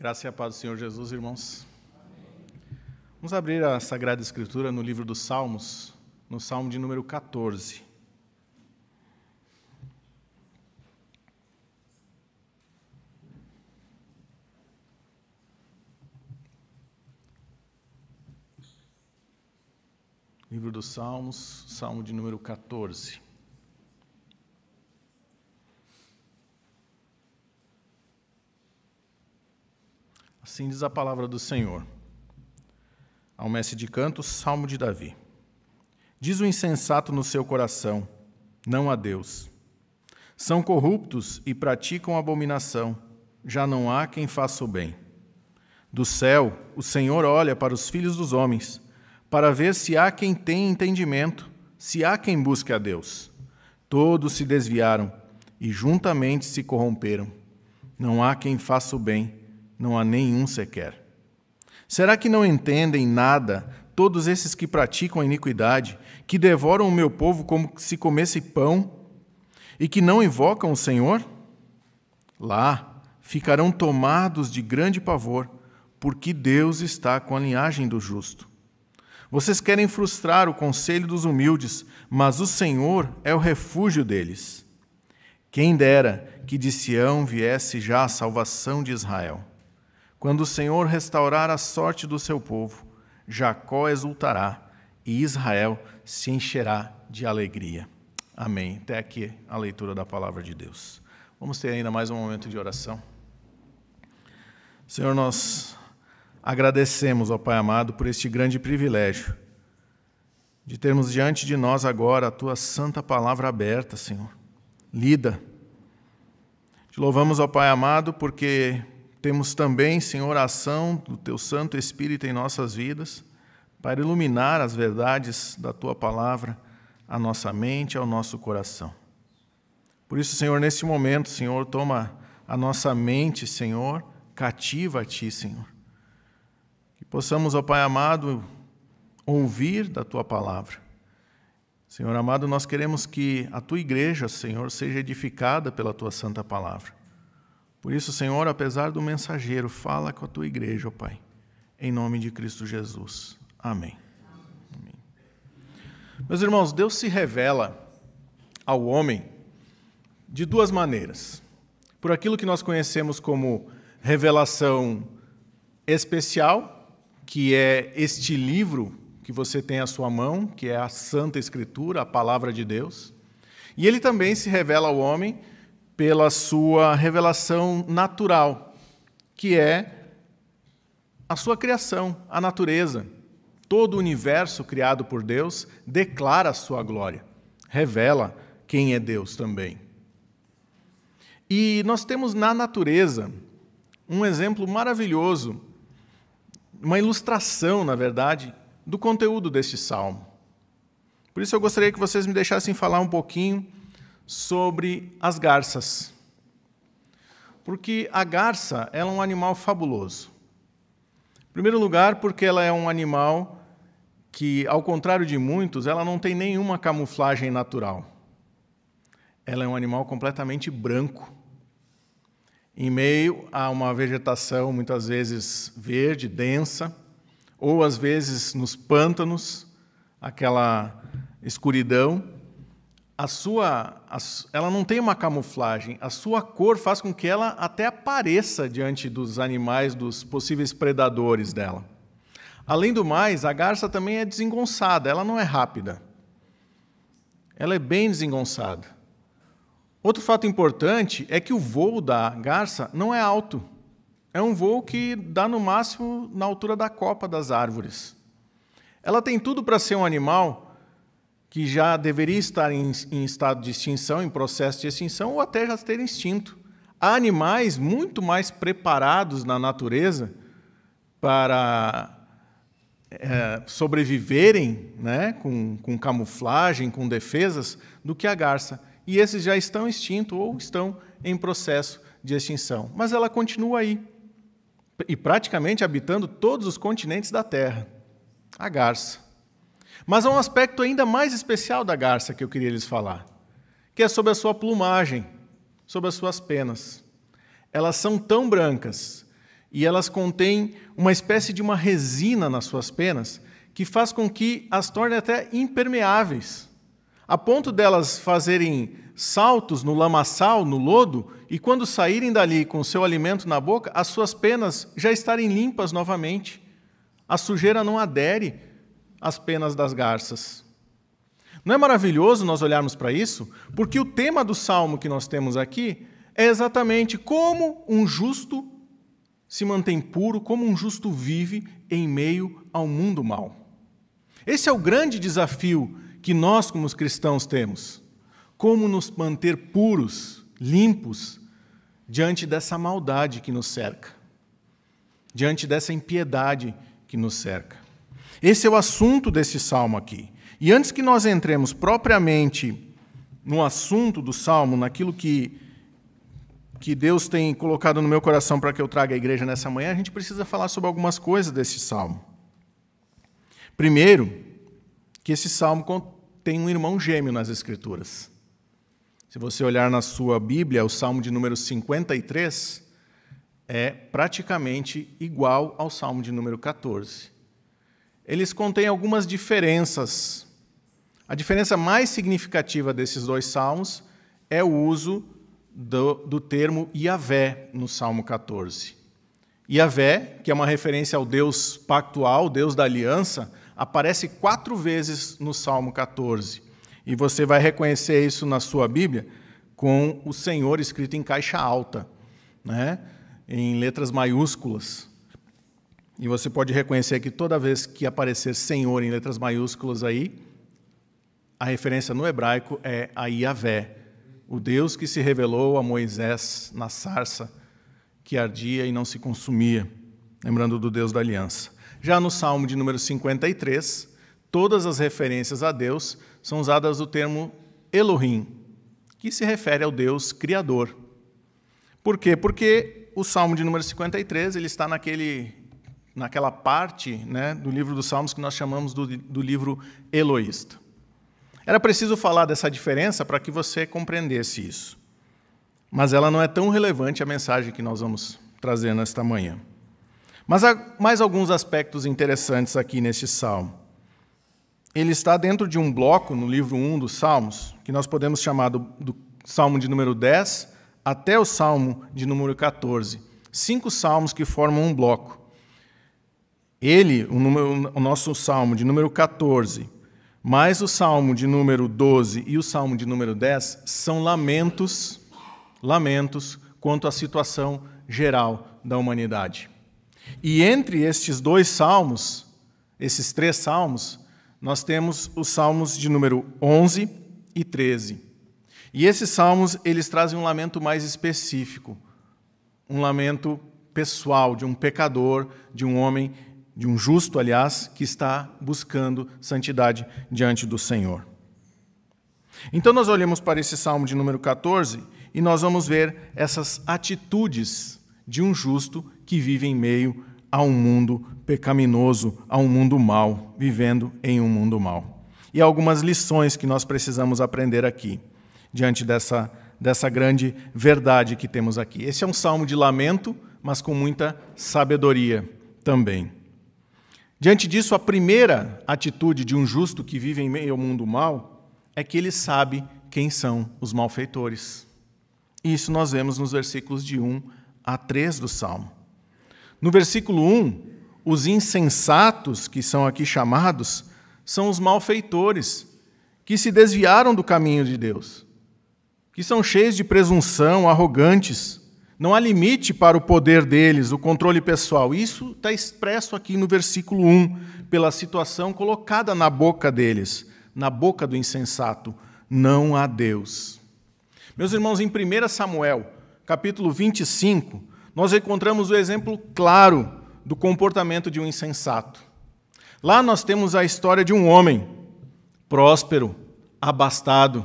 Graça e a paz do Senhor Jesus, irmãos. Vamos abrir a Sagrada Escritura no livro dos Salmos, no Salmo de número 14. Livro dos Salmos, Salmo de número 14. Assim diz a palavra do Senhor. Ao mestre de canto, Salmo de Davi. Diz o insensato no seu coração: Não há Deus. São corruptos e praticam abominação. Já não há quem faça o bem. Do céu, o Senhor olha para os filhos dos homens, para ver se há quem tenha entendimento, se há quem busque a Deus. Todos se desviaram e juntamente se corromperam. Não há quem faça o bem não há nenhum sequer. Será que não entendem nada todos esses que praticam a iniquidade, que devoram o meu povo como se comesse pão e que não invocam o Senhor? Lá ficarão tomados de grande pavor, porque Deus está com a linhagem do justo. Vocês querem frustrar o conselho dos humildes, mas o Senhor é o refúgio deles. Quem dera que de Sião viesse já a salvação de Israel. Quando o Senhor restaurar a sorte do seu povo, Jacó exultará e Israel se encherá de alegria. Amém. Até aqui a leitura da palavra de Deus. Vamos ter ainda mais um momento de oração. Senhor, nós agradecemos ao Pai amado por este grande privilégio de termos diante de nós agora a tua santa palavra aberta, Senhor, lida. Te louvamos, ó Pai amado, porque temos também, Senhor, a ação do Teu Santo Espírito em nossas vidas, para iluminar as verdades da Tua palavra à nossa mente, ao nosso coração. Por isso, Senhor, nesse momento, Senhor, toma a nossa mente, Senhor, cativa a Ti, Senhor. Que possamos, ó Pai amado, ouvir da Tua palavra. Senhor amado, nós queremos que a Tua igreja, Senhor, seja edificada pela Tua santa palavra. Por isso, Senhor, apesar do mensageiro, fala com a tua igreja, ó Pai, em nome de Cristo Jesus. Amém. Amém. Meus irmãos, Deus se revela ao homem de duas maneiras. Por aquilo que nós conhecemos como revelação especial, que é este livro que você tem à sua mão, que é a Santa Escritura, a palavra de Deus. E ele também se revela ao homem pela sua revelação natural, que é a sua criação, a natureza. Todo o universo criado por Deus declara a sua glória, revela quem é Deus também. E nós temos na natureza um exemplo maravilhoso, uma ilustração, na verdade, do conteúdo deste salmo. Por isso eu gostaria que vocês me deixassem falar um pouquinho sobre as garças. Porque a garça é um animal fabuloso. Em primeiro lugar, porque ela é um animal que, ao contrário de muitos, ela não tem nenhuma camuflagem natural. Ela é um animal completamente branco, em meio a uma vegetação muitas vezes verde, densa, ou às vezes nos pântanos, aquela escuridão a sua, a, ela não tem uma camuflagem. A sua cor faz com que ela até apareça diante dos animais, dos possíveis predadores dela. Além do mais, a garça também é desengonçada, ela não é rápida. Ela é bem desengonçada. Outro fato importante é que o voo da garça não é alto. É um voo que dá no máximo na altura da copa das árvores. Ela tem tudo para ser um animal que já deveria estar em, em, estado de extinção, em processo de extinção, ou até já ter extinto. Há animais muito mais preparados na natureza para é, sobreviverem né, com, com camuflagem, com defesas, do que a garça. E esses já estão extintos ou estão em processo de extinção. Mas ela continua aí, e praticamente habitando todos os continentes da Terra. A garça. Mas há um aspecto ainda mais especial da garça que eu queria lhes falar, que é sobre a sua plumagem, sobre as suas penas. Elas são tão brancas e elas contêm uma espécie de uma resina nas suas penas que faz com que as torne até impermeáveis, a ponto delas fazerem saltos no lamaçal, no lodo, e quando saírem dali com o seu alimento na boca, as suas penas já estarem limpas novamente. A sujeira não adere às penas das garças. Não é maravilhoso nós olharmos para isso? Porque o tema do salmo que nós temos aqui é exatamente como um justo se mantém puro, como um justo vive em meio ao mundo mau. Esse é o grande desafio que nós, como cristãos, temos. Como nos manter puros, limpos, diante dessa maldade que nos cerca, diante dessa impiedade que nos cerca. Esse é o assunto desse salmo aqui. E antes que nós entremos propriamente no assunto do salmo, naquilo que que Deus tem colocado no meu coração para que eu traga à igreja nessa manhã, a gente precisa falar sobre algumas coisas desse salmo. Primeiro, que esse salmo tem um irmão gêmeo nas Escrituras. Se você olhar na sua Bíblia, o salmo de número 53 é praticamente igual ao salmo de número 14. Eles contêm algumas diferenças. A diferença mais significativa desses dois salmos é o uso do, do termo Yahvé no Salmo 14. Yahvé, que é uma referência ao Deus pactual, Deus da aliança, aparece quatro vezes no Salmo 14. E você vai reconhecer isso na sua Bíblia com o Senhor escrito em caixa alta, né? em letras maiúsculas. E você pode reconhecer que toda vez que aparecer Senhor em letras maiúsculas aí, a referência no hebraico é a Yahvé, o Deus que se revelou a Moisés na sarça que ardia e não se consumia, lembrando do Deus da aliança. Já no Salmo de número 53, todas as referências a Deus são usadas do termo Elohim, que se refere ao Deus criador. Por quê? Porque o Salmo de número 53 ele está naquele, naquela parte né, do livro dos Salmos que nós chamamos do, do livro Eloísta. Era preciso falar dessa diferença para que você compreendesse isso. Mas ela não é tão relevante a mensagem que nós vamos trazer nesta manhã. Mas há mais alguns aspectos interessantes aqui neste salmo. Ele está dentro de um bloco no livro 1 dos Salmos, que nós podemos chamar do, do salmo de número 10 até o salmo de número 14. Cinco salmos que formam um bloco. Ele, o, número, o nosso salmo de número 14, mas o salmo de número 12 e o salmo de número 10 são lamentos, lamentos quanto à situação geral da humanidade. E entre estes dois salmos, esses três salmos, nós temos os salmos de número 11 e 13. E esses salmos, eles trazem um lamento mais específico, um lamento pessoal de um pecador, de um homem de um justo, aliás, que está buscando santidade diante do Senhor. Então, nós olhamos para esse salmo de número 14 e nós vamos ver essas atitudes de um justo que vive em meio a um mundo pecaminoso, a um mundo mau, vivendo em um mundo mau. E algumas lições que nós precisamos aprender aqui, diante dessa, dessa grande verdade que temos aqui. Esse é um salmo de lamento, mas com muita sabedoria também. Diante disso, a primeira atitude de um justo que vive em meio ao mundo mal é que ele sabe quem são os malfeitores. Isso nós vemos nos versículos de 1 a 3 do Salmo. No versículo 1, os insensatos, que são aqui chamados, são os malfeitores, que se desviaram do caminho de Deus, que são cheios de presunção, arrogantes, não há limite para o poder deles, o controle pessoal. Isso está expresso aqui no versículo 1, pela situação colocada na boca deles, na boca do insensato. Não há Deus. Meus irmãos, em 1 Samuel, capítulo 25, nós encontramos o exemplo claro do comportamento de um insensato. Lá nós temos a história de um homem próspero, abastado,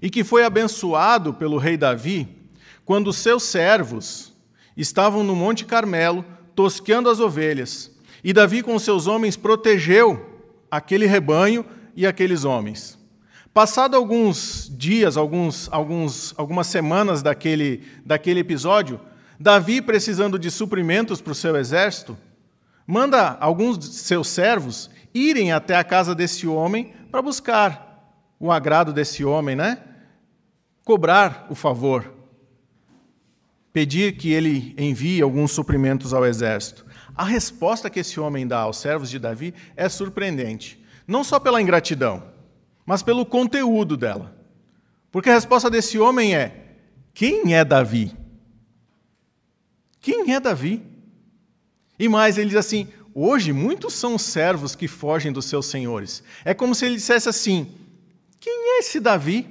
e que foi abençoado pelo rei Davi quando seus servos estavam no Monte Carmelo tosqueando as ovelhas. E Davi, com seus homens, protegeu aquele rebanho e aqueles homens. Passado alguns dias, alguns, alguns, algumas semanas daquele, daquele episódio, Davi, precisando de suprimentos para o seu exército, manda alguns de seus servos irem até a casa desse homem para buscar o agrado desse homem, né? Cobrar o favor. Pedir que ele envie alguns suprimentos ao exército. A resposta que esse homem dá aos servos de Davi é surpreendente. Não só pela ingratidão, mas pelo conteúdo dela. Porque a resposta desse homem é: quem é Davi? Quem é Davi? E mais, ele diz assim: hoje muitos são os servos que fogem dos seus senhores. É como se ele dissesse assim: quem é esse Davi?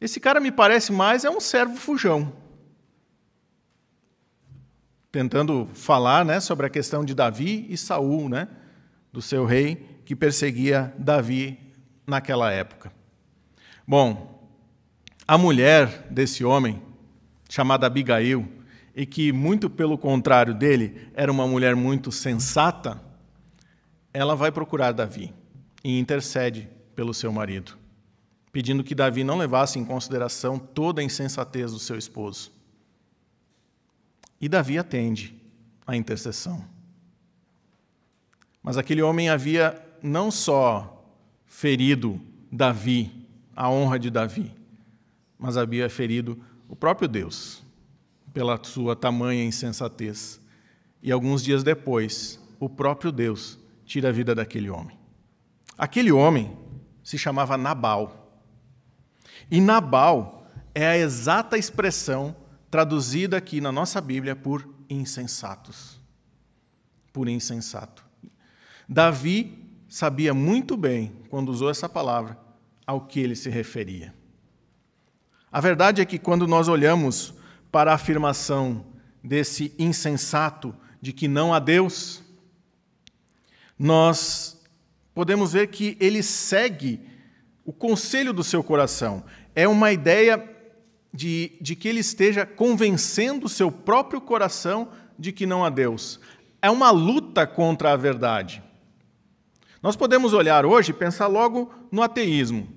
Esse cara me parece mais é um servo fujão. Tentando falar né, sobre a questão de Davi e Saul, né, do seu rei que perseguia Davi naquela época. Bom, a mulher desse homem, chamada Abigail, e que, muito pelo contrário dele, era uma mulher muito sensata, ela vai procurar Davi e intercede pelo seu marido, pedindo que Davi não levasse em consideração toda a insensatez do seu esposo. E Davi atende à intercessão. Mas aquele homem havia não só ferido Davi, a honra de Davi, mas havia ferido o próprio Deus pela sua tamanha insensatez. E alguns dias depois, o próprio Deus tira a vida daquele homem. Aquele homem se chamava Nabal. E Nabal é a exata expressão traduzida aqui na nossa Bíblia por insensatos. Por insensato. Davi sabia muito bem, quando usou essa palavra, ao que ele se referia. A verdade é que quando nós olhamos para a afirmação desse insensato de que não há Deus, nós podemos ver que ele segue o conselho do seu coração. É uma ideia de, de que ele esteja convencendo o seu próprio coração de que não há Deus. É uma luta contra a verdade. Nós podemos olhar hoje e pensar logo no ateísmo.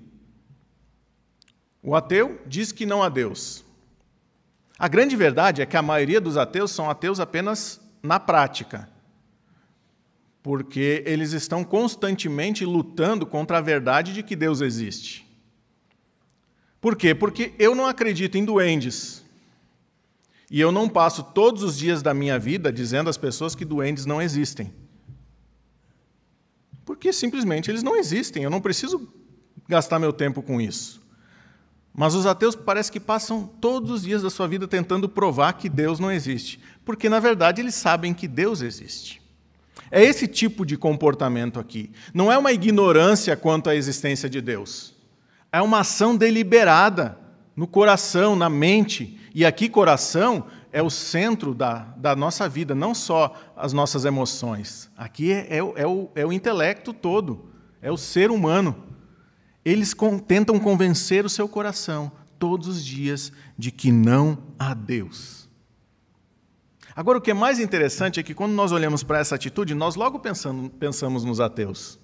O ateu diz que não há Deus. A grande verdade é que a maioria dos ateus são ateus apenas na prática, porque eles estão constantemente lutando contra a verdade de que Deus existe. Por quê? Porque eu não acredito em duendes. E eu não passo todos os dias da minha vida dizendo às pessoas que duendes não existem. Porque simplesmente eles não existem, eu não preciso gastar meu tempo com isso. Mas os ateus parece que passam todos os dias da sua vida tentando provar que Deus não existe, porque na verdade eles sabem que Deus existe. É esse tipo de comportamento aqui. Não é uma ignorância quanto à existência de Deus. É uma ação deliberada no coração, na mente. E aqui, coração é o centro da, da nossa vida, não só as nossas emoções. Aqui é, é, é, o, é o intelecto todo, é o ser humano. Eles tentam convencer o seu coração todos os dias de que não há Deus. Agora, o que é mais interessante é que quando nós olhamos para essa atitude, nós logo pensamos, pensamos nos ateus.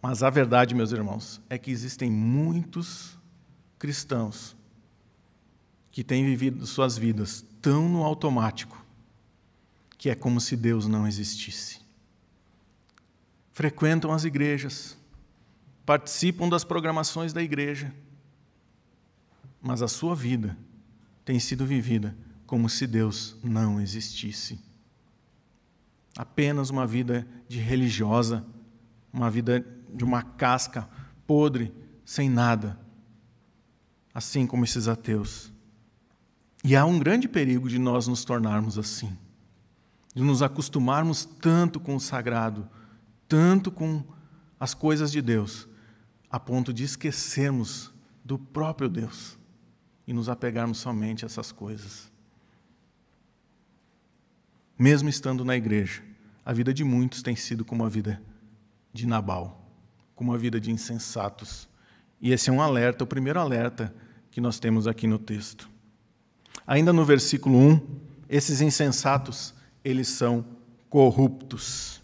Mas a verdade, meus irmãos, é que existem muitos cristãos que têm vivido suas vidas tão no automático que é como se Deus não existisse. Frequentam as igrejas, participam das programações da igreja, mas a sua vida tem sido vivida como se Deus não existisse. Apenas uma vida de religiosa, uma vida de uma casca podre, sem nada, assim como esses ateus. E há um grande perigo de nós nos tornarmos assim, de nos acostumarmos tanto com o sagrado, tanto com as coisas de Deus, a ponto de esquecermos do próprio Deus e nos apegarmos somente a essas coisas. Mesmo estando na igreja, a vida de muitos tem sido como a vida de Nabal, como a vida de insensatos. E esse é um alerta, o primeiro alerta que nós temos aqui no texto. Ainda no versículo 1, esses insensatos, eles são corruptos.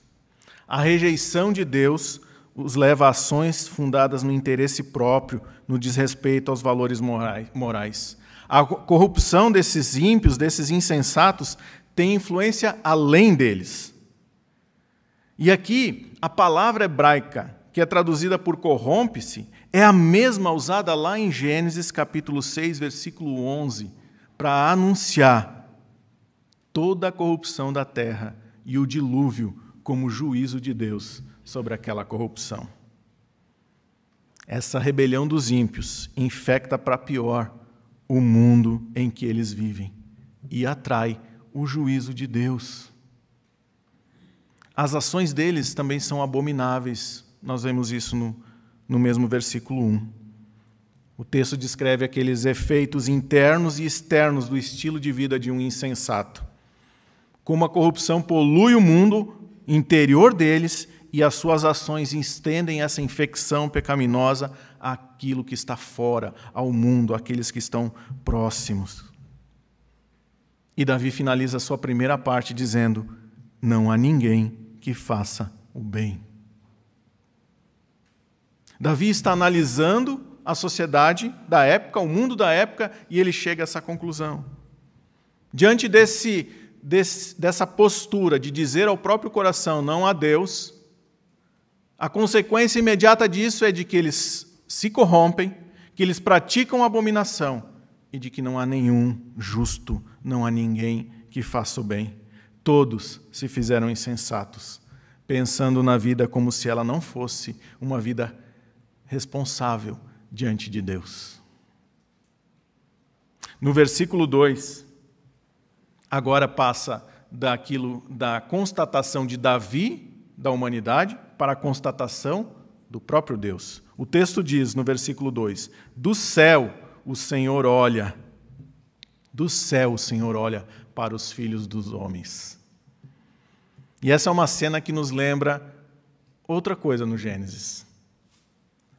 A rejeição de Deus os leva a ações fundadas no interesse próprio, no desrespeito aos valores morais. A corrupção desses ímpios, desses insensatos, tem influência além deles. E aqui, a palavra hebraica, que é traduzida por corrompe-se, é a mesma usada lá em Gênesis capítulo 6, versículo 11, para anunciar toda a corrupção da terra e o dilúvio como juízo de Deus sobre aquela corrupção. Essa rebelião dos ímpios infecta para pior o mundo em que eles vivem e atrai o juízo de Deus. As ações deles também são abomináveis. Nós vemos isso no, no mesmo versículo 1. O texto descreve aqueles efeitos internos e externos do estilo de vida de um insensato. Como a corrupção polui o mundo interior deles e as suas ações estendem essa infecção pecaminosa àquilo que está fora, ao mundo, àqueles que estão próximos. E Davi finaliza a sua primeira parte dizendo: Não há ninguém que faça o bem. Davi está analisando a sociedade da época, o mundo da época, e ele chega a essa conclusão. Diante desse, desse, dessa postura de dizer ao próprio coração não a Deus, a consequência imediata disso é de que eles se corrompem, que eles praticam abominação e de que não há nenhum justo, não há ninguém que faça o bem. Todos se fizeram insensatos, pensando na vida como se ela não fosse uma vida responsável diante de Deus. No versículo 2, agora passa daquilo da constatação de Davi da humanidade para a constatação do próprio Deus. O texto diz no versículo 2: Do céu o Senhor olha, do céu o Senhor olha para os filhos dos homens. E essa é uma cena que nos lembra outra coisa no Gênesis.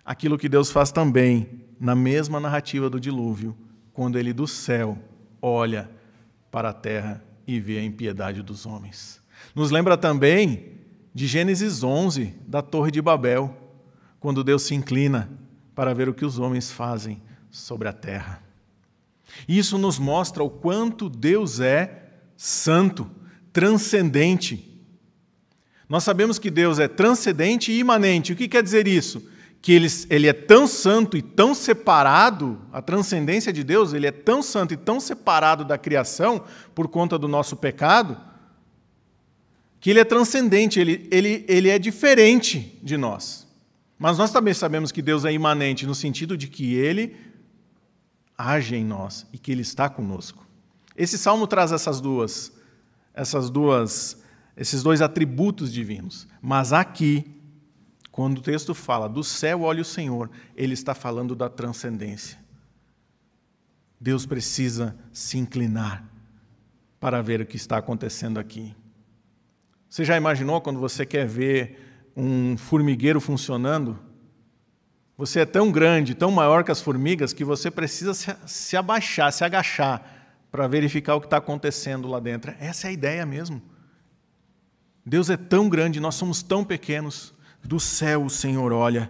Aquilo que Deus faz também na mesma narrativa do dilúvio, quando ele do céu olha para a terra e vê a impiedade dos homens. Nos lembra também de Gênesis 11, da Torre de Babel, quando Deus se inclina para ver o que os homens fazem sobre a terra. Isso nos mostra o quanto Deus é santo, transcendente. Nós sabemos que Deus é transcendente e imanente. O que quer dizer isso? Que ele, ele é tão santo e tão separado, a transcendência de Deus, ele é tão santo e tão separado da criação por conta do nosso pecado, que ele é transcendente, ele, ele, ele é diferente de nós. Mas nós também sabemos que Deus é imanente, no sentido de que ele age em nós e que ele está conosco. Esse salmo traz essas duas, essas duas, esses dois atributos divinos. Mas aqui, quando o texto fala do céu olha o Senhor, ele está falando da transcendência. Deus precisa se inclinar para ver o que está acontecendo aqui. Você já imaginou quando você quer ver um formigueiro funcionando? Você é tão grande, tão maior que as formigas, que você precisa se abaixar, se agachar, para verificar o que está acontecendo lá dentro. Essa é a ideia mesmo. Deus é tão grande, nós somos tão pequenos. Do céu o Senhor olha.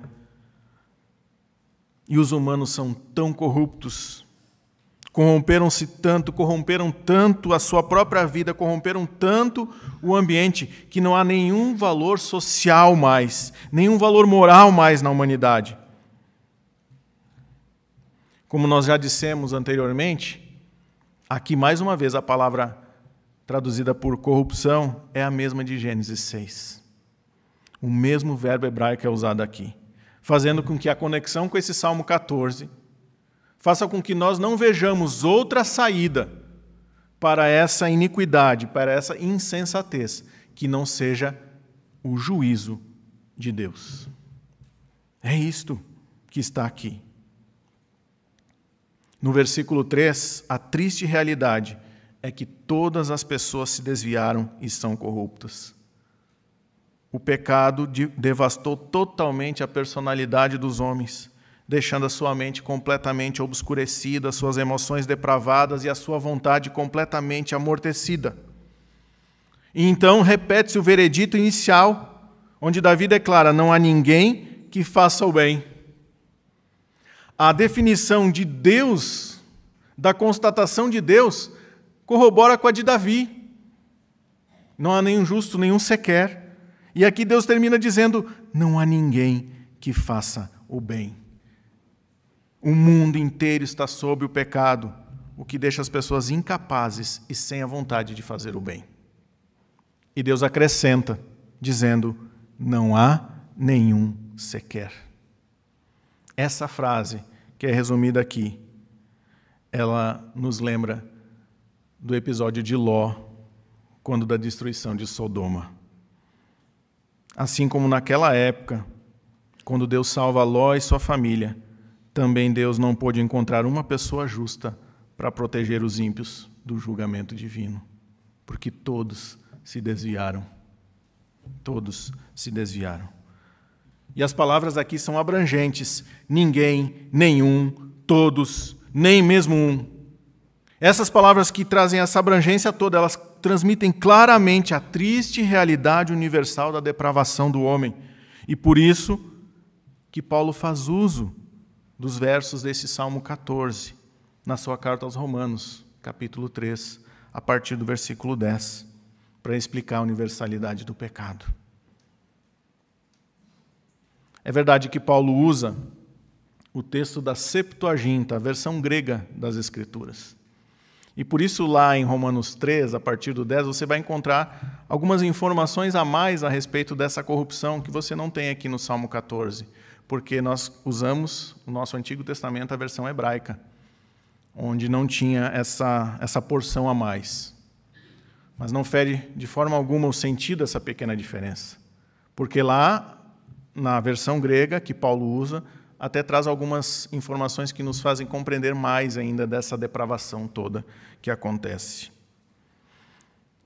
E os humanos são tão corruptos corromperam-se tanto, corromperam tanto a sua própria vida, corromperam tanto o ambiente, que não há nenhum valor social mais, nenhum valor moral mais na humanidade. Como nós já dissemos anteriormente, aqui mais uma vez a palavra traduzida por corrupção é a mesma de Gênesis 6. O mesmo verbo hebraico é usado aqui, fazendo com que a conexão com esse Salmo 14 faça com que nós não vejamos outra saída para essa iniquidade, para essa insensatez, que não seja o juízo de Deus. É isto que está aqui. No versículo 3, a triste realidade é que todas as pessoas se desviaram e são corruptas. O pecado devastou totalmente a personalidade dos homens deixando a sua mente completamente obscurecida, suas emoções depravadas e a sua vontade completamente amortecida. E então repete-se o veredito inicial, onde Davi declara: Não há ninguém que faça o bem. A definição de Deus da constatação de Deus, corrobora com a de Davi. Não há nenhum justo, nenhum sequer. E aqui Deus termina dizendo: não há ninguém que faça o bem. O mundo inteiro está sob o pecado, o que deixa as pessoas incapazes e sem a vontade de fazer o bem. E Deus acrescenta, dizendo: não há nenhum sequer. Essa frase, que é resumida aqui, ela nos lembra do episódio de Ló, quando da destruição de Sodoma. Assim como naquela época, quando Deus salva Ló e sua família, também Deus não pôde encontrar uma pessoa justa para proteger os ímpios do julgamento divino, porque todos se desviaram. Todos se desviaram. E as palavras aqui são abrangentes: ninguém, nenhum, todos, nem mesmo um. Essas palavras que trazem essa abrangência toda, elas transmitem claramente a triste realidade universal da depravação do homem. E por isso que Paulo faz uso dos versos desse Salmo 14, na sua carta aos Romanos, capítulo 3, a partir do versículo 10, para explicar a universalidade do pecado. É verdade que Paulo usa o texto da Septuaginta, a versão grega das Escrituras. E por isso, lá em Romanos 3, a partir do 10, você vai encontrar algumas informações a mais a respeito dessa corrupção que você não tem aqui no Salmo 14 porque nós usamos o nosso Antigo Testamento, a versão hebraica, onde não tinha essa, essa porção a mais. Mas não fere de forma alguma o sentido dessa pequena diferença. Porque lá, na versão grega que Paulo usa, até traz algumas informações que nos fazem compreender mais ainda dessa depravação toda que acontece.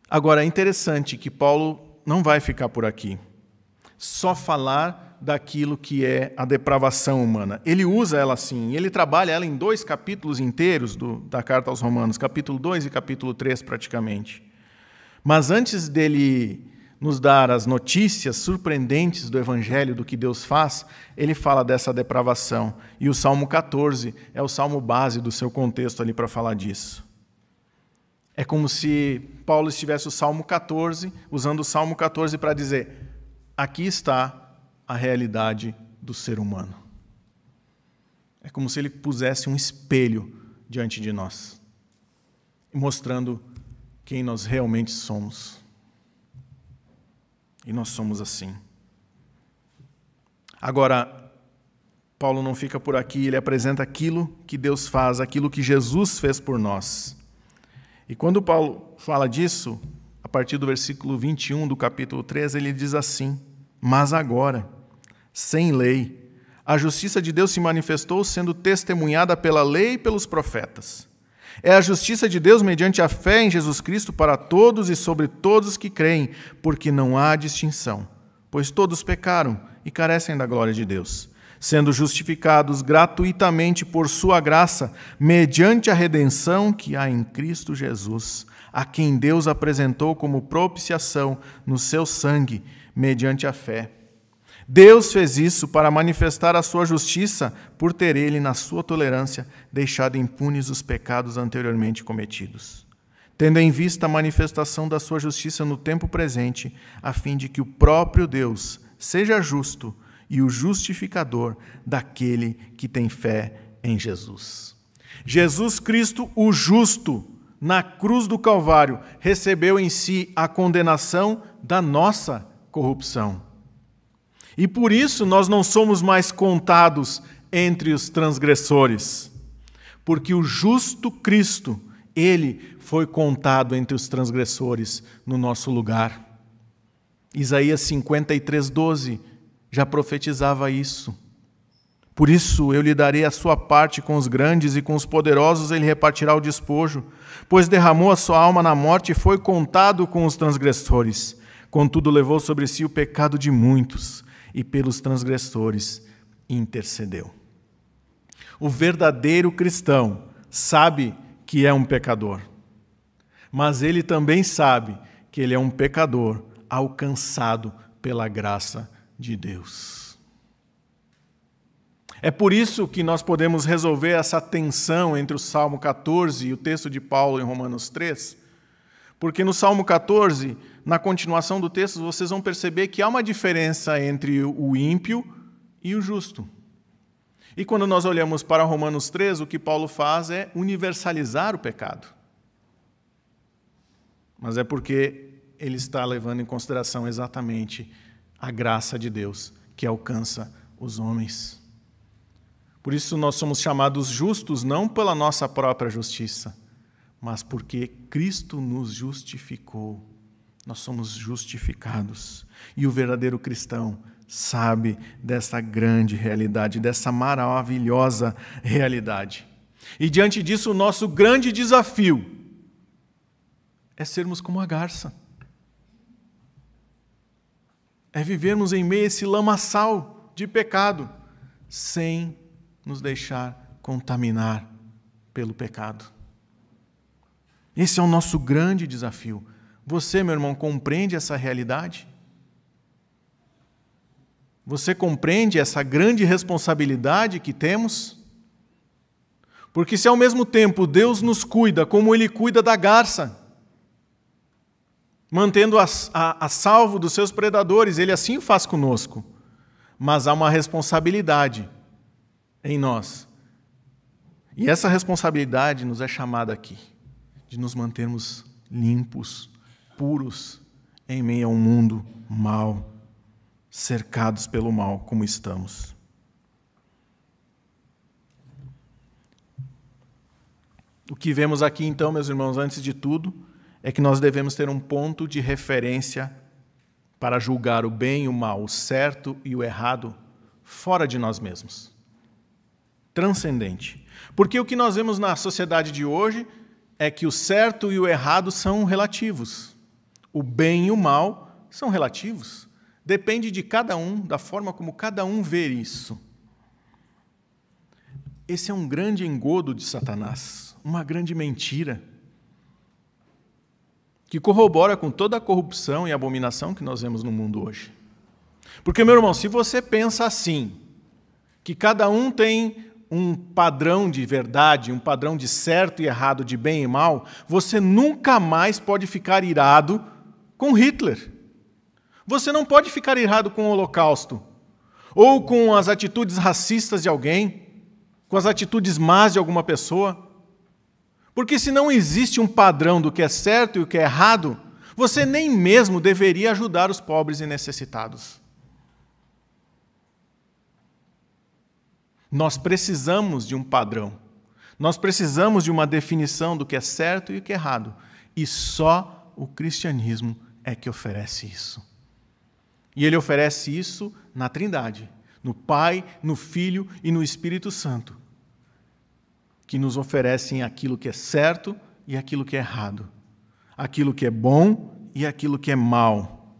Agora, é interessante que Paulo não vai ficar por aqui. Só falar daquilo que é a depravação humana. Ele usa ela assim, ele trabalha ela em dois capítulos inteiros do, da carta aos Romanos, capítulo 2 e capítulo 3, praticamente. Mas antes dele nos dar as notícias surpreendentes do Evangelho, do que Deus faz, ele fala dessa depravação. E o Salmo 14 é o salmo base do seu contexto ali para falar disso. É como se Paulo estivesse o Salmo 14, usando o Salmo 14 para dizer: aqui está a realidade do ser humano. É como se ele pusesse um espelho diante de nós, mostrando quem nós realmente somos. E nós somos assim. Agora, Paulo não fica por aqui, ele apresenta aquilo que Deus faz, aquilo que Jesus fez por nós. E quando Paulo fala disso, a partir do versículo 21 do capítulo 13, ele diz assim: Mas agora, sem lei. A justiça de Deus se manifestou sendo testemunhada pela lei e pelos profetas. É a justiça de Deus mediante a fé em Jesus Cristo para todos e sobre todos que creem, porque não há distinção, pois todos pecaram e carecem da glória de Deus, sendo justificados gratuitamente por sua graça, mediante a redenção que há em Cristo Jesus, a quem Deus apresentou como propiciação no seu sangue, mediante a fé Deus fez isso para manifestar a sua justiça, por ter ele, na sua tolerância, deixado impunes os pecados anteriormente cometidos. Tendo em vista a manifestação da sua justiça no tempo presente, a fim de que o próprio Deus seja justo e o justificador daquele que tem fé em Jesus. Jesus Cristo, o justo, na cruz do Calvário, recebeu em si a condenação da nossa corrupção e por isso nós não somos mais contados entre os transgressores, porque o justo Cristo, ele foi contado entre os transgressores no nosso lugar. Isaías 53, 12 já profetizava isso. Por isso eu lhe darei a sua parte com os grandes e com os poderosos ele repartirá o despojo, pois derramou a sua alma na morte e foi contado com os transgressores. Contudo, levou sobre si o pecado de muitos e pelos transgressores intercedeu. O verdadeiro cristão sabe que é um pecador, mas ele também sabe que ele é um pecador alcançado pela graça de Deus. É por isso que nós podemos resolver essa tensão entre o Salmo 14 e o texto de Paulo em Romanos 3, porque no Salmo 14, na continuação do texto, vocês vão perceber que há uma diferença entre o ímpio e o justo. E quando nós olhamos para Romanos 3, o que Paulo faz é universalizar o pecado. Mas é porque ele está levando em consideração exatamente a graça de Deus que alcança os homens. Por isso nós somos chamados justos não pela nossa própria justiça, mas porque Cristo nos justificou. Nós somos justificados. E o verdadeiro cristão sabe dessa grande realidade, dessa maravilhosa realidade. E diante disso, o nosso grande desafio é sermos como a garça. É vivermos em meio a esse lamaçal de pecado, sem nos deixar contaminar pelo pecado. Esse é o nosso grande desafio. Você, meu irmão, compreende essa realidade? Você compreende essa grande responsabilidade que temos? Porque se ao mesmo tempo Deus nos cuida como Ele cuida da garça, mantendo a, a, a salvo dos seus predadores, Ele assim faz conosco. Mas há uma responsabilidade em nós. E essa responsabilidade nos é chamada aqui, de nos mantermos limpos, puros, em meio a um mundo mau cercados pelo mal como estamos. O que vemos aqui, então, meus irmãos, antes de tudo, é que nós devemos ter um ponto de referência para julgar o bem e o mal, o certo e o errado, fora de nós mesmos. Transcendente. Porque o que nós vemos na sociedade de hoje é que o certo e o errado são relativos. O bem e o mal são relativos. Depende de cada um, da forma como cada um vê isso. Esse é um grande engodo de Satanás, uma grande mentira, que corrobora com toda a corrupção e abominação que nós vemos no mundo hoje. Porque, meu irmão, se você pensa assim, que cada um tem um padrão de verdade, um padrão de certo e errado, de bem e mal, você nunca mais pode ficar irado com Hitler. Você não pode ficar irado com o Holocausto, ou com as atitudes racistas de alguém, com as atitudes más de alguma pessoa. Porque se não existe um padrão do que é certo e o que é errado, você nem mesmo deveria ajudar os pobres e necessitados. Nós precisamos de um padrão. Nós precisamos de uma definição do que é certo e o que é errado. E só o cristianismo é que oferece isso. E ele oferece isso na Trindade, no Pai, no Filho e no Espírito Santo, que nos oferecem aquilo que é certo e aquilo que é errado, aquilo que é bom e aquilo que é mal.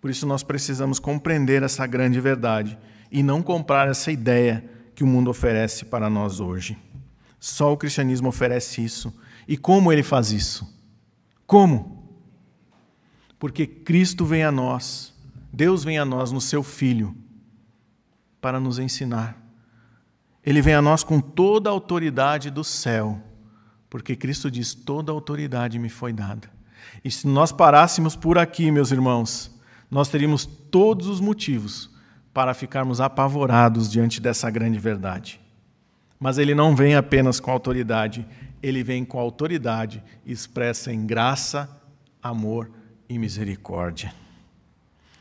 Por isso nós precisamos compreender essa grande verdade e não comprar essa ideia que o mundo oferece para nós hoje. Só o cristianismo oferece isso. E como ele faz isso? Como? porque Cristo vem a nós, Deus vem a nós no seu Filho, para nos ensinar. Ele vem a nós com toda a autoridade do céu, porque Cristo diz: toda a autoridade me foi dada. E se nós parássemos por aqui, meus irmãos, nós teríamos todos os motivos para ficarmos apavorados diante dessa grande verdade. Mas ele não vem apenas com autoridade, ele vem com autoridade expressa em graça, amor e misericórdia.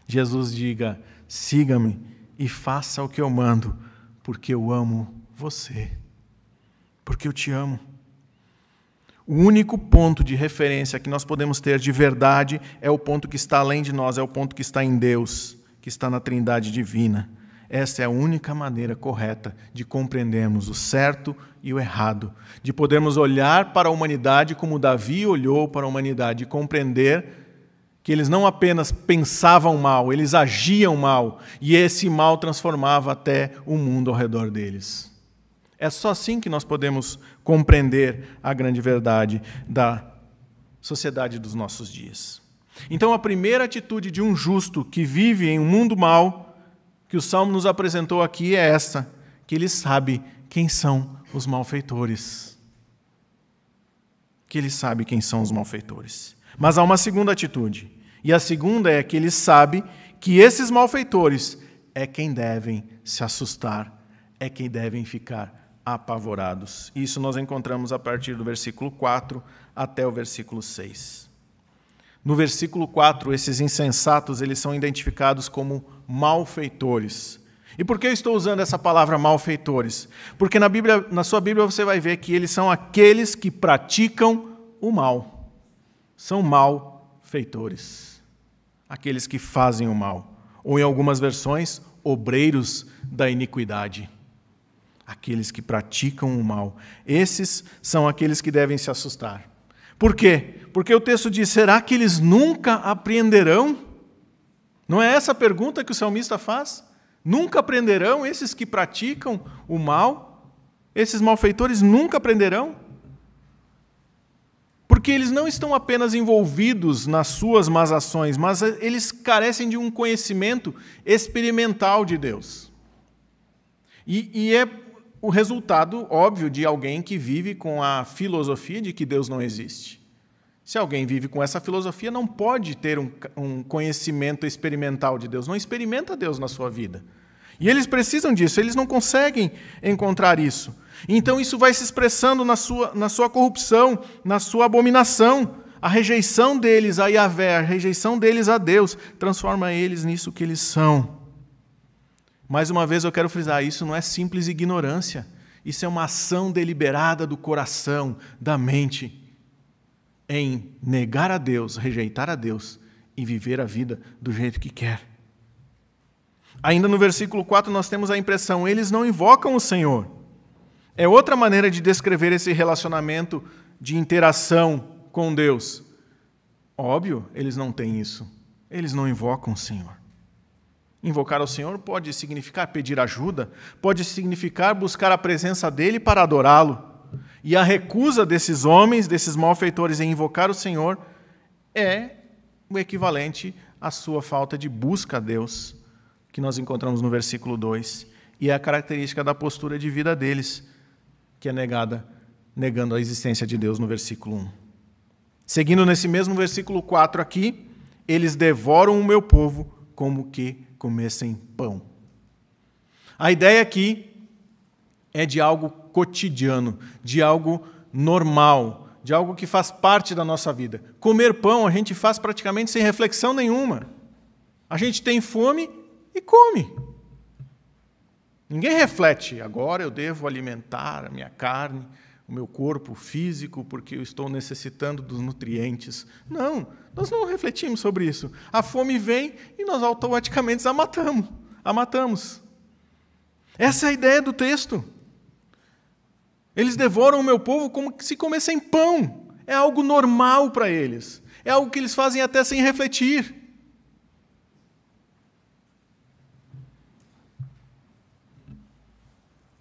Jesus diga: siga-me e faça o que eu mando, porque eu amo você, porque eu te amo. O único ponto de referência que nós podemos ter de verdade é o ponto que está além de nós, é o ponto que está em Deus, que está na Trindade divina. Essa é a única maneira correta de compreendermos o certo e o errado, de podermos olhar para a humanidade como Davi olhou para a humanidade e compreender que eles não apenas pensavam mal, eles agiam mal, e esse mal transformava até o mundo ao redor deles. É só assim que nós podemos compreender a grande verdade da sociedade dos nossos dias. Então, a primeira atitude de um justo que vive em um mundo mau que o Salmo nos apresentou aqui é essa: que ele sabe quem são os malfeitores. Que ele sabe quem são os malfeitores. Mas há uma segunda atitude. E a segunda é que ele sabe que esses malfeitores é quem devem se assustar, é quem devem ficar apavorados. Isso nós encontramos a partir do versículo 4 até o versículo 6. No versículo 4, esses insensatos, eles são identificados como malfeitores. E por que eu estou usando essa palavra malfeitores? Porque na Bíblia, na sua Bíblia você vai ver que eles são aqueles que praticam o mal. São malfeitores. Aqueles que fazem o mal. Ou em algumas versões, obreiros da iniquidade. Aqueles que praticam o mal. Esses são aqueles que devem se assustar. Por quê? Porque o texto diz: será que eles nunca apreenderão? Não é essa a pergunta que o salmista faz? Nunca aprenderão esses que praticam o mal? Esses malfeitores nunca aprenderão? Porque eles não estão apenas envolvidos nas suas más ações, mas eles carecem de um conhecimento experimental de Deus. E, e é o resultado óbvio de alguém que vive com a filosofia de que Deus não existe. Se alguém vive com essa filosofia, não pode ter um, um, conhecimento experimental de Deus, não experimenta Deus na sua vida. E eles precisam disso, eles não conseguem encontrar isso. Então isso vai se expressando na sua, na sua corrupção, na sua abominação. A rejeição deles a Yahvé, a rejeição deles a Deus, transforma eles nisso que eles são. Mais uma vez eu quero frisar: isso não é simples ignorância, isso é uma ação deliberada do coração, da mente em negar a Deus, rejeitar a Deus e viver a vida do jeito que quer. Ainda no versículo 4 nós temos a impressão, eles não invocam o Senhor. É outra maneira de descrever esse relacionamento de interação com Deus. Óbvio, eles não têm isso. Eles não invocam o Senhor. Invocar o Senhor pode significar pedir ajuda, pode significar buscar a presença dele para adorá-lo. E a recusa desses homens, desses malfeitores em invocar o Senhor, é o equivalente à sua falta de busca a Deus, que nós encontramos no versículo 2. E é a característica da postura de vida deles, que é negada, negando a existência de Deus no versículo 1. Seguindo nesse mesmo versículo 4 aqui, eles devoram o meu povo como que comessem pão. A ideia aqui é de algo cotidiano, de algo normal, de algo que faz parte da nossa vida. Comer pão a gente faz praticamente sem reflexão nenhuma. A gente tem fome e come. Ninguém reflete, agora eu devo alimentar a minha carne, o meu corpo físico, porque eu estou necessitando dos nutrientes. Não, nós não refletimos sobre isso. A fome vem e nós automaticamente a matamos. A matamos. Essa é a ideia do texto. Eles devoram o meu povo como se comessem pão. É algo normal para eles. É algo que eles fazem até sem refletir.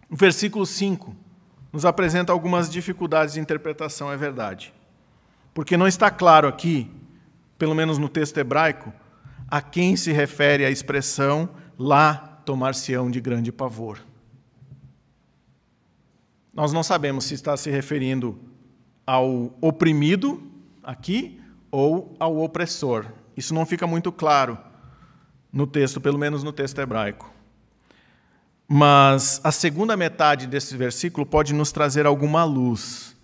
O versículo 5 nos apresenta algumas dificuldades de interpretação, é verdade. Porque não está claro aqui, pelo menos no texto hebraico, a quem se refere a expressão lá tomar-se-ão de grande pavor. Nós não sabemos se está se referindo ao oprimido aqui ou ao opressor. Isso não fica muito claro no texto, pelo menos no texto hebraico. Mas a segunda metade desse versículo pode nos trazer alguma luz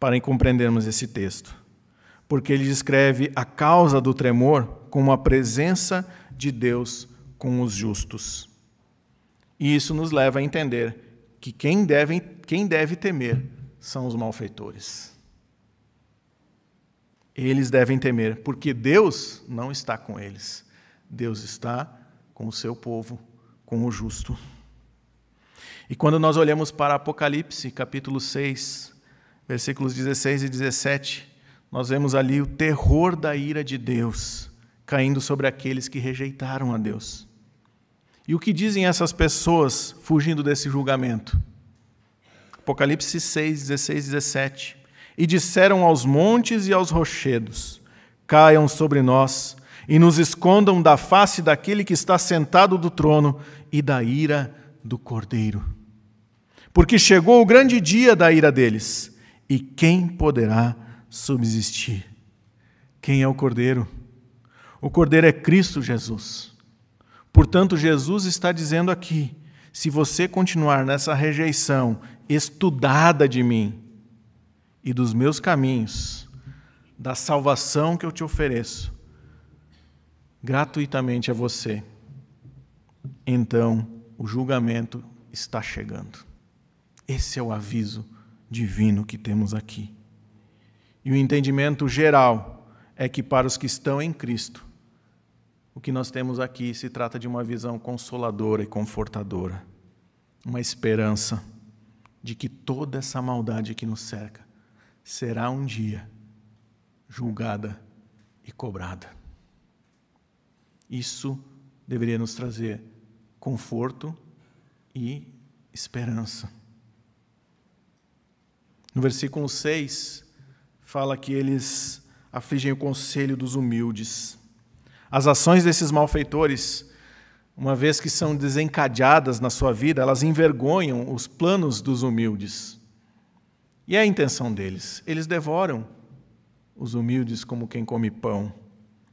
para compreendermos esse texto. Porque ele descreve a causa do tremor como a presença de Deus com os justos. E isso nos leva a entender que quem deve, quem deve temer são os malfeitores. Eles devem temer, porque Deus não está com eles. Deus está com o seu povo, com o justo. E quando nós olhamos para Apocalipse, capítulo 6, versículos 16 e 17, nós vemos ali o terror da ira de Deus caindo sobre aqueles que rejeitaram a Deus. E o que dizem essas pessoas fugindo desse julgamento? Apocalipse 6, 16 e 17. E disseram aos montes e aos rochedos: Caiam sobre nós, e nos escondam da face daquele que está sentado do trono e da ira do cordeiro. Porque chegou o grande dia da ira deles, e quem poderá subsistir? Quem é o cordeiro? O cordeiro é Cristo Jesus. Portanto, Jesus está dizendo aqui: se você continuar nessa rejeição estudada de mim e dos meus caminhos, da salvação que eu te ofereço, gratuitamente a você, então o julgamento está chegando. Esse é o aviso divino que temos aqui. E o entendimento geral é que para os que estão em Cristo, o que nós temos aqui se trata de uma visão consoladora e confortadora, uma esperança de que toda essa maldade que nos cerca será um dia julgada e cobrada. Isso deveria nos trazer conforto e esperança. No versículo 6, fala que eles afligem o conselho dos humildes. As ações desses malfeitores, uma vez que são desencadeadas na sua vida, elas envergonham os planos dos humildes. E é a intenção deles. Eles devoram os humildes como quem come pão.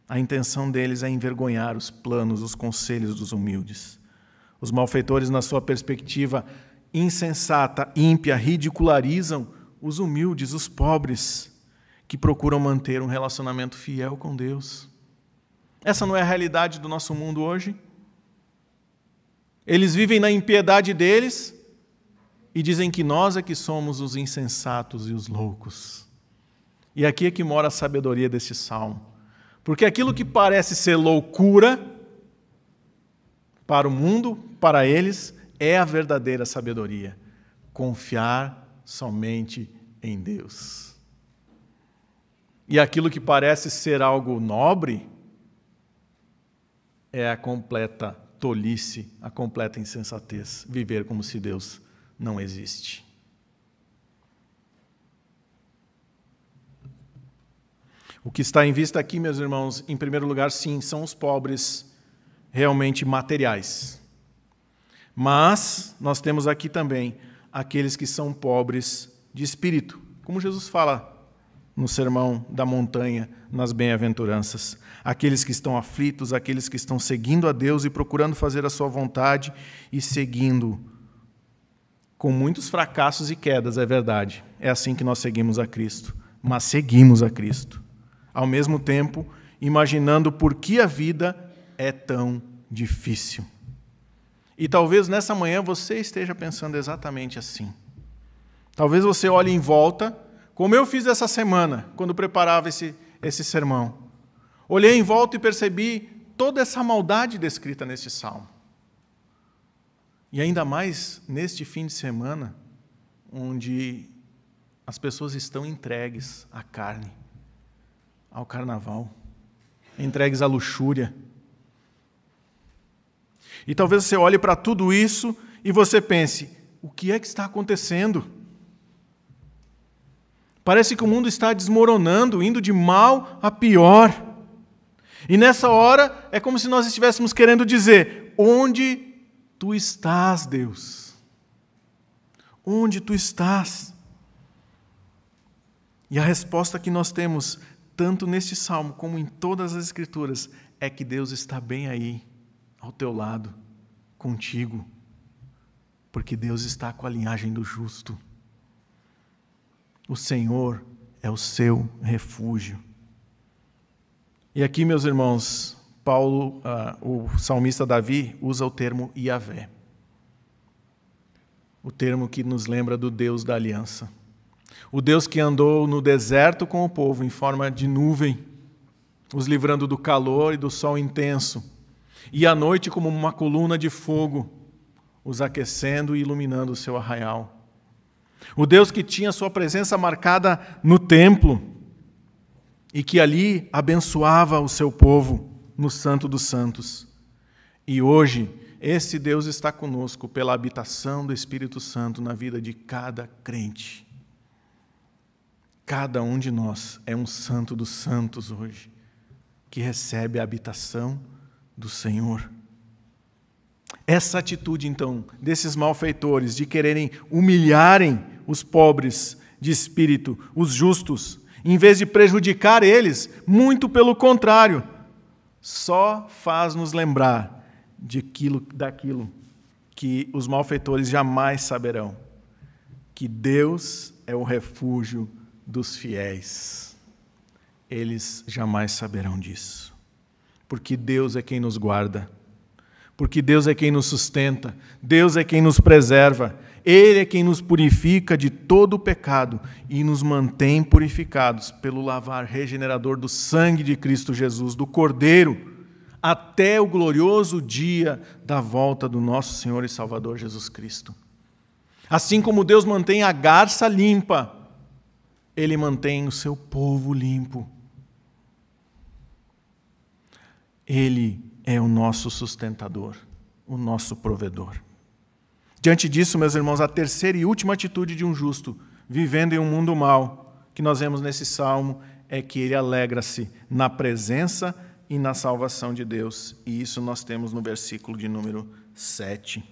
A intenção deles é envergonhar os planos, os conselhos dos humildes. Os malfeitores, na sua perspectiva insensata, ímpia, ridicularizam os humildes, os pobres, que procuram manter um relacionamento fiel com Deus. Essa não é a realidade do nosso mundo hoje? Eles vivem na impiedade deles e dizem que nós é que somos os insensatos e os loucos. E aqui é que mora a sabedoria desse salmo. Porque aquilo que parece ser loucura para o mundo, para eles, é a verdadeira sabedoria. Confiar somente em Deus. E aquilo que parece ser algo nobre é a completa tolice, a completa insensatez, viver como se Deus não existe. O que está em vista aqui, meus irmãos, em primeiro lugar, sim, são os pobres realmente materiais. Mas nós temos aqui também aqueles que são pobres de espírito, como Jesus fala no Sermão da Montanha, nas Bem-aventuranças. Aqueles que estão aflitos, aqueles que estão seguindo a Deus e procurando fazer a sua vontade e seguindo com muitos fracassos e quedas, é verdade. É assim que nós seguimos a Cristo, mas seguimos a Cristo ao mesmo tempo imaginando por que a vida é tão difícil. E talvez nessa manhã você esteja pensando exatamente assim. Talvez você olhe em volta, como eu fiz essa semana, quando preparava esse, esse sermão. Olhei em volta e percebi toda essa maldade descrita neste salmo. E ainda mais neste fim de semana, onde as pessoas estão entregues à carne ao carnaval, entregues à luxúria. E talvez você olhe para tudo isso e você pense: o que é que está acontecendo? Parece que o mundo está desmoronando, indo de mal a pior. E nessa hora é como se nós estivéssemos querendo dizer: onde tu estás, Deus? Onde tu estás? E a resposta que nós temos tanto neste salmo como em todas as Escrituras, é que Deus está bem aí, ao teu lado, contigo, porque Deus está com a linhagem do justo. O Senhor é o seu refúgio. E aqui, meus irmãos, Paulo, uh, o salmista Davi, usa o termo Iavé. O termo que nos lembra do Deus da aliança. O Deus que andou no deserto com o povo em forma de nuvem, os livrando do calor e do sol intenso, e à noite como uma coluna de fogo, os aquecendo e iluminando o seu arraial. O Deus que tinha sua presença marcada no templo e que ali abençoava o seu povo no Santo dos Santos. E hoje, esse Deus está conosco pela habitação do Espírito Santo na vida de cada crente. Cada um de nós é um santo dos santos hoje, que recebe a habitação do Senhor. Essa atitude, então, desses malfeitores de quererem humilharem os pobres de espírito, os justos, em vez de prejudicar eles, muito pelo contrário, só faz nos lembrar de aquilo, daquilo que os malfeitores jamais saberão: que Deus é o refúgio dos fiéis. Eles jamais saberão disso, porque Deus é quem nos guarda porque Deus é quem nos sustenta, Deus é quem nos preserva, Ele é quem nos purifica de todo o pecado e nos mantém purificados pelo lavar regenerador do sangue de Cristo Jesus, do Cordeiro, até o glorioso dia da volta do nosso Senhor e Salvador Jesus Cristo. Assim como Deus mantém a garça limpa, Ele mantém o seu povo limpo. Ele é o nosso sustentador, o nosso provedor. Diante disso, meus irmãos, a terceira e última atitude de um justo, vivendo em um mundo mau, que nós vemos nesse salmo, é que ele alegra-se na presença e na salvação de Deus. E isso nós temos no versículo de número 7.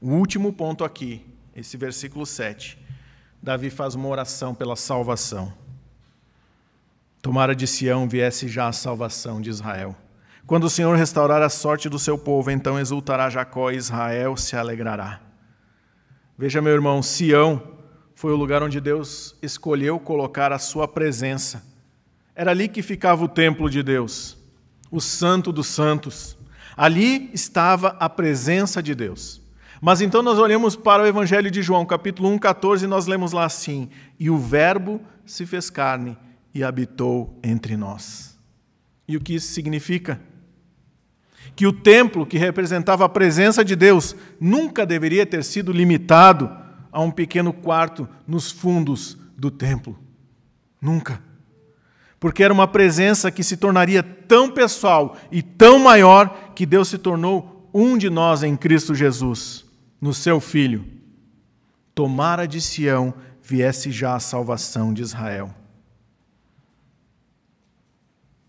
O último ponto aqui, esse versículo 7. Davi faz uma oração pela salvação. Tomara de Sião viesse já a salvação de Israel. Quando o Senhor restaurar a sorte do seu povo, então exultará Jacó e Israel se alegrará. Veja, meu irmão, Sião foi o lugar onde Deus escolheu colocar a sua presença. Era ali que ficava o templo de Deus, o Santo dos Santos. Ali estava a presença de Deus. Mas então nós olhamos para o Evangelho de João, capítulo 1, 14, e nós lemos lá assim: E o Verbo se fez carne e habitou entre nós. E o que isso significa? Que o templo, que representava a presença de Deus, nunca deveria ter sido limitado a um pequeno quarto nos fundos do templo. Nunca. Porque era uma presença que se tornaria tão pessoal e tão maior que Deus se tornou um de nós em Cristo Jesus, no seu Filho. Tomara de Sião viesse já a salvação de Israel.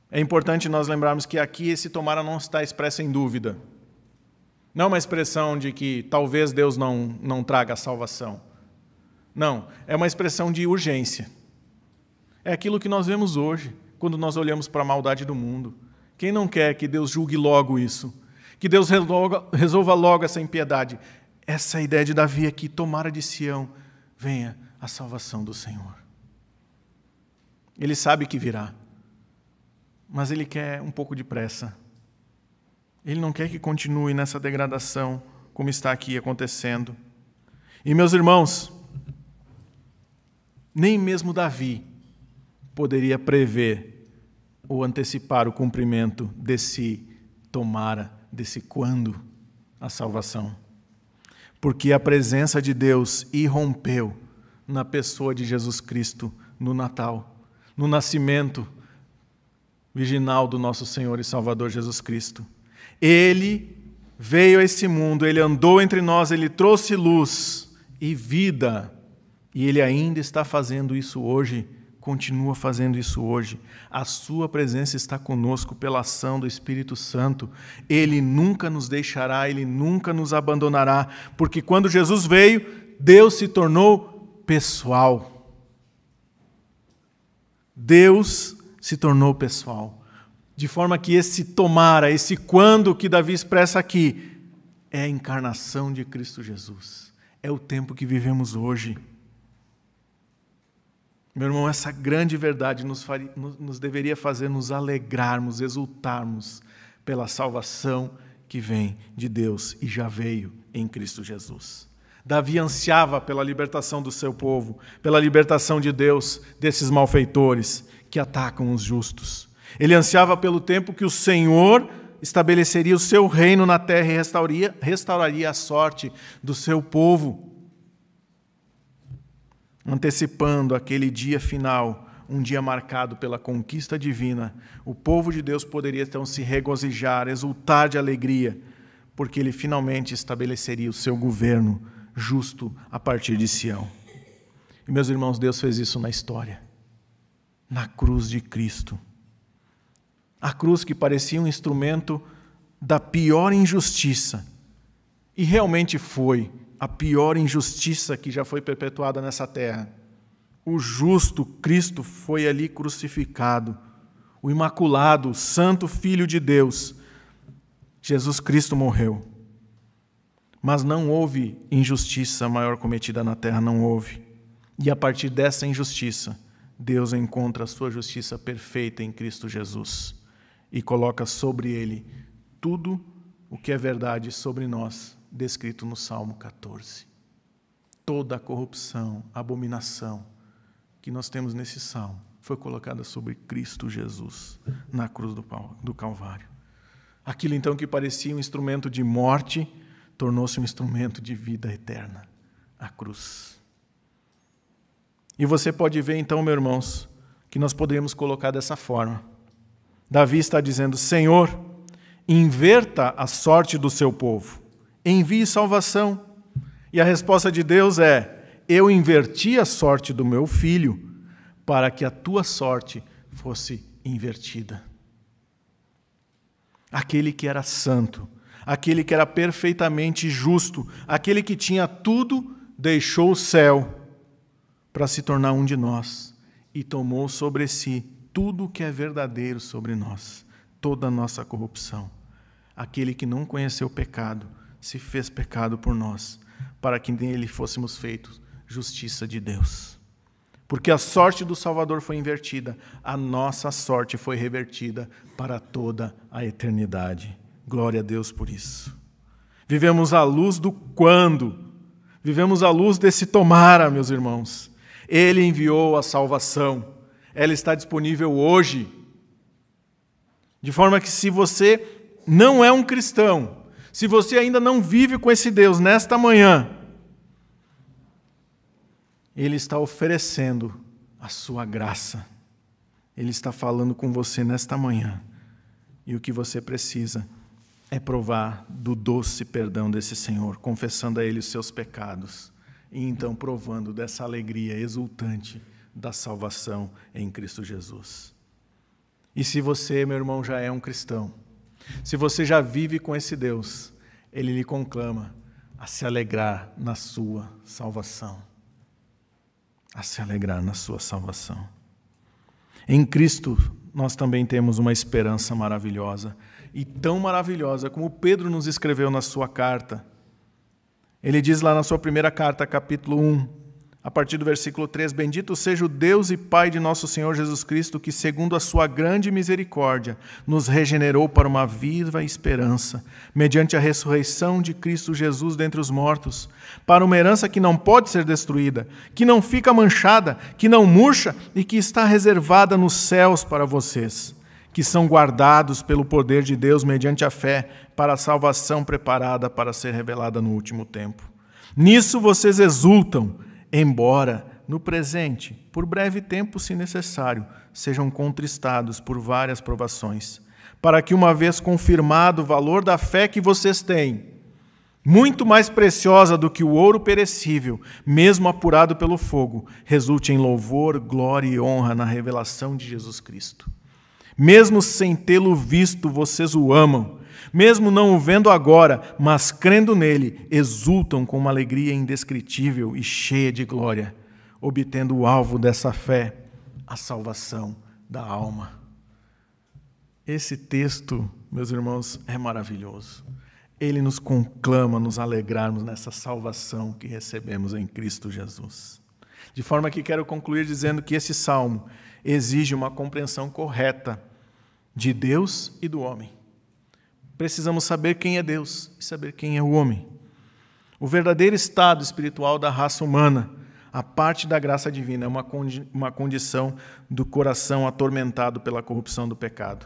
É importante nós lembrarmos que aqui esse tomara não está expresso em dúvida. Não é uma expressão de que talvez Deus não, não traga a salvação. Não, é uma expressão de urgência. É aquilo que nós vemos hoje, quando nós olhamos para a maldade do mundo. Quem não quer que Deus julgue logo isso? Que Deus resolva logo essa impiedade? Essa é ideia de Davi aqui, tomara de Sião, venha a salvação do Senhor. Ele sabe que virá mas ele quer um pouco de pressa. Ele não quer que continue nessa degradação como está aqui acontecendo. E meus irmãos, nem mesmo Davi poderia prever ou antecipar o cumprimento desse tomara, desse quando a salvação. Porque a presença de Deus irrompeu na pessoa de Jesus Cristo no Natal, no nascimento virginal do nosso Senhor e Salvador Jesus Cristo. Ele veio a esse mundo, ele andou entre nós, ele trouxe luz e vida, e ele ainda está fazendo isso hoje, continua fazendo isso hoje. A sua presença está conosco pela ação do Espírito Santo. Ele nunca nos deixará, ele nunca nos abandonará, porque quando Jesus veio, Deus se tornou pessoal. Deus se tornou pessoal. De forma que esse tomara, esse quando que Davi expressa aqui, é a encarnação de Cristo Jesus. É o tempo que vivemos hoje. Meu irmão, essa grande verdade nos, faria, nos deveria fazer nos alegrarmos, exultarmos pela salvação que vem de Deus e já veio em Cristo Jesus. Davi ansiava pela libertação do seu povo, pela libertação de Deus desses malfeitores que atacam os justos. Ele ansiava pelo tempo que o Senhor estabeleceria o seu reino na terra e restauraria, restauraria a sorte do seu povo, antecipando aquele dia final, um dia marcado pela conquista divina. O povo de Deus poderia então se regozijar, exultar de alegria, porque ele finalmente estabeleceria o seu governo justo a partir de Sião. E meus irmãos, Deus fez isso na história na cruz de Cristo. A cruz que parecia um instrumento da pior injustiça. E realmente foi a pior injustiça que já foi perpetuada nessa terra. O justo Cristo foi ali crucificado. O imaculado, santo Filho de Deus, Jesus Cristo morreu. Mas não houve injustiça maior cometida na terra, não houve. E a partir dessa injustiça, Deus encontra a sua justiça perfeita em Cristo Jesus e coloca sobre ele tudo o que é verdade sobre nós, descrito no Salmo 14. Toda a corrupção, abominação que nós temos nesse salmo foi colocada sobre Cristo Jesus na cruz do Calvário. Aquilo então que parecia um instrumento de morte tornou-se um instrumento de vida eterna a cruz. E você pode ver então, meus irmãos, que nós poderíamos colocar dessa forma. Davi está dizendo: Senhor, inverta a sorte do seu povo, envie salvação. E a resposta de Deus é: Eu inverti a sorte do meu filho para que a tua sorte fosse invertida. Aquele que era santo, aquele que era perfeitamente justo, aquele que tinha tudo, deixou o céu para se tornar um de nós e tomou sobre si tudo o que é verdadeiro sobre nós, toda a nossa corrupção aquele que não conheceu pecado, se fez pecado por nós, para que nele fôssemos feitos justiça de Deus. Porque a sorte do Salvador foi invertida, a nossa sorte foi revertida para toda a eternidade. Glória a Deus por isso. Vivemos à luz do quando, vivemos à luz desse tomara, meus irmãos. Ele enviou a salvação, ela está disponível hoje. De forma que, se você não é um cristão, se você ainda não vive com esse Deus nesta manhã, Ele está oferecendo a sua graça. Ele está falando com você nesta manhã. E o que você precisa é provar do doce perdão desse Senhor, confessando a Ele os seus pecados e então provando dessa alegria exultante da salvação em Cristo Jesus. E se você, meu irmão, já é um cristão, se você já vive com esse Deus, ele lhe conclama a se alegrar na sua salvação. A se alegrar na sua salvação. Em Cristo, nós também temos uma esperança maravilhosa, e tão maravilhosa como Pedro nos escreveu na sua carta. Ele diz lá na sua primeira carta, capítulo 1, a partir do versículo 3: Bendito seja o Deus e Pai de nosso Senhor Jesus Cristo, que, segundo a sua grande misericórdia, nos regenerou para uma viva esperança, mediante a ressurreição de Cristo Jesus dentre os mortos, para uma herança que não pode ser destruída, que não fica manchada, que não murcha e que está reservada nos céus para vocês, que são guardados pelo poder de Deus mediante a fé, para a salvação preparada para ser revelada no último tempo. Nisso vocês exultam embora no presente, por breve tempo, se necessário, sejam contristados por várias provações, para que, uma vez confirmado o valor da fé que vocês têm, muito mais preciosa do que o ouro perecível, mesmo apurado pelo fogo, resulte em louvor, glória e honra na revelação de Jesus Cristo. Mesmo sem tê-lo visto, vocês o amam mesmo não o vendo agora, mas crendo nele, exultam com uma alegria indescritível e cheia de glória, obtendo o alvo dessa fé, a salvação da alma. Esse texto, meus irmãos, é maravilhoso. Ele nos conclama nos alegrarmos nessa salvação que recebemos em Cristo Jesus. De forma que quero concluir dizendo que esse salmo exige uma compreensão correta de Deus e do homem precisamos saber quem é Deus e saber quem é o homem. O verdadeiro estado espiritual da raça humana, a parte da graça divina, é uma, condi uma condição do coração atormentado pela corrupção do pecado.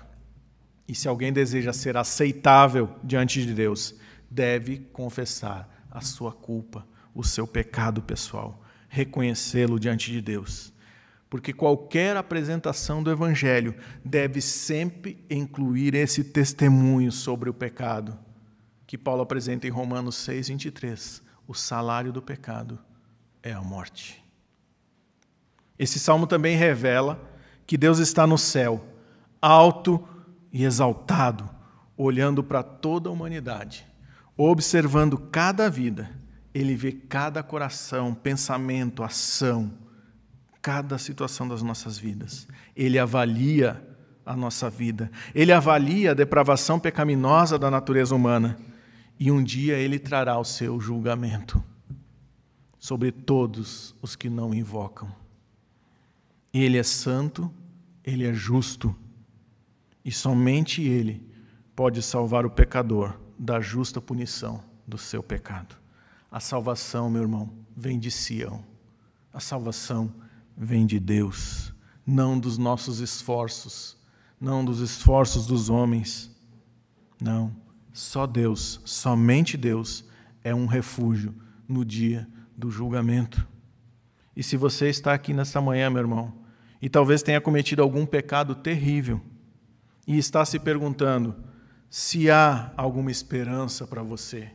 E se alguém deseja ser aceitável diante de Deus, deve confessar a sua culpa, o seu pecado pessoal, reconhecê-lo diante de Deus porque qualquer apresentação do Evangelho deve sempre incluir esse testemunho sobre o pecado, que Paulo apresenta em Romanos 6, 23. O salário do pecado é a morte. Esse salmo também revela que Deus está no céu, alto e exaltado, olhando para toda a humanidade, observando cada vida, ele vê cada coração, pensamento, ação, cada situação das nossas vidas. Ele avalia a nossa vida, ele avalia a depravação pecaminosa da natureza humana e um dia ele trará o seu julgamento sobre todos os que não invocam. Ele é santo, ele é justo, e somente ele pode salvar o pecador da justa punição do seu pecado. A salvação, meu irmão, vem de Sião. A salvação vem de Deus, não dos nossos esforços, não dos esforços dos homens. Não, só Deus, somente Deus é um refúgio no dia do julgamento. E se você está aqui nesta manhã, meu irmão, e talvez tenha cometido algum pecado terrível, e está se perguntando se há alguma esperança para você,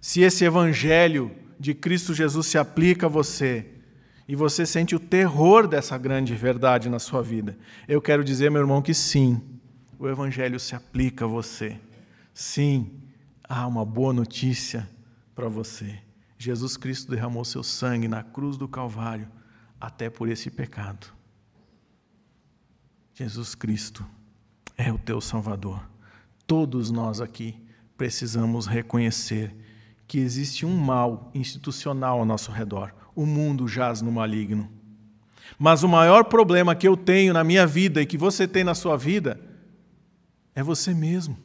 se esse evangelho de Cristo Jesus se aplica a você, e você sente o terror dessa grande verdade na sua vida, eu quero dizer, meu irmão, que sim, o evangelho se aplica a você. Sim, há uma boa notícia para você. Jesus Cristo derramou seu sangue na cruz do Calvário, até por esse pecado. Jesus Cristo é o teu Salvador. Todos nós aqui precisamos reconhecer que existe um mal institucional ao nosso redor. O mundo jaz no maligno. Mas o maior problema que eu tenho na minha vida e que você tem na sua vida é você mesmo.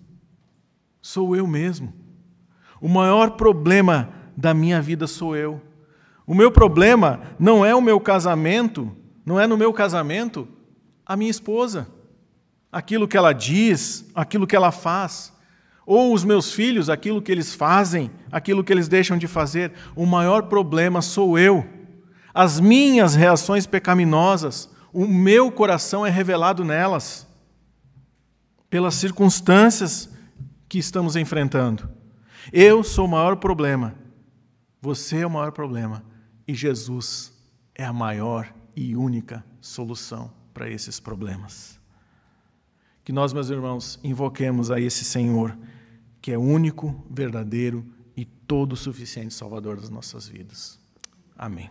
Sou eu mesmo. O maior problema da minha vida sou eu. O meu problema não é o meu casamento, não é no meu casamento a minha esposa. Aquilo que ela diz, aquilo que ela faz. Ou os meus filhos, aquilo que eles fazem, aquilo que eles deixam de fazer. O maior problema sou eu. As minhas reações pecaminosas, o meu coração é revelado nelas, pelas circunstâncias que estamos enfrentando. Eu sou o maior problema você é o maior problema e Jesus é a maior e única solução para esses problemas. Que nós, meus irmãos, invoquemos a esse Senhor, que é único, verdadeiro e todo suficiente Salvador das nossas vidas. Amém.